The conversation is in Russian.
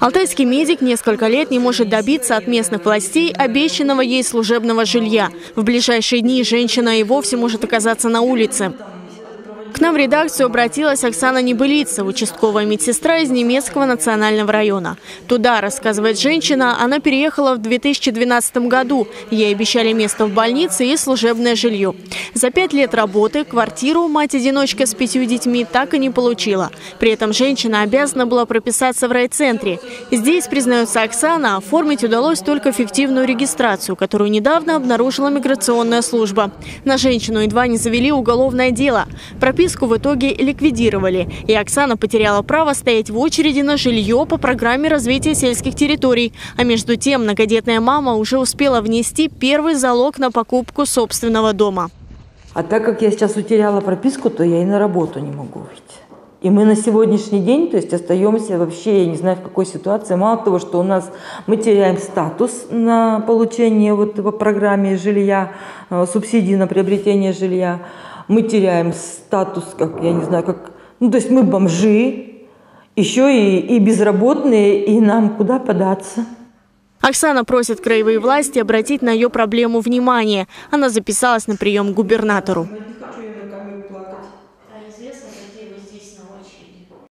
Алтайский медик несколько лет не может добиться от местных властей обещанного ей служебного жилья. В ближайшие дни женщина и вовсе может оказаться на улице. К нам в редакцию обратилась Оксана Небылица, участковая медсестра из немецкого национального района. Туда, рассказывает женщина, она переехала в 2012 году. Ей обещали место в больнице и служебное жилье. За пять лет работы квартиру мать-одиночка с пятью детьми так и не получила. При этом женщина обязана была прописаться в райцентре. Здесь, признается Оксана, оформить удалось только фиктивную регистрацию, которую недавно обнаружила миграционная служба. На женщину едва не завели уголовное дело. Прописку Прописку в итоге ликвидировали, и Оксана потеряла право стоять в очереди на жилье по программе развития сельских территорий. А между тем многодетная мама уже успела внести первый залог на покупку собственного дома. А так как я сейчас утеряла прописку, то я и на работу не могу выйти. И мы на сегодняшний день, то есть остаемся вообще, я не знаю в какой ситуации. Мало того, что у нас мы теряем статус на получение вот по программе жилья, э, субсидии на приобретение жилья, мы теряем статус, как, я не знаю, как, ну, то есть мы бомжи, еще и, и безработные, и нам куда податься. Оксана просит краевые власти обратить на ее проблему внимание. Она записалась на прием к губернатору.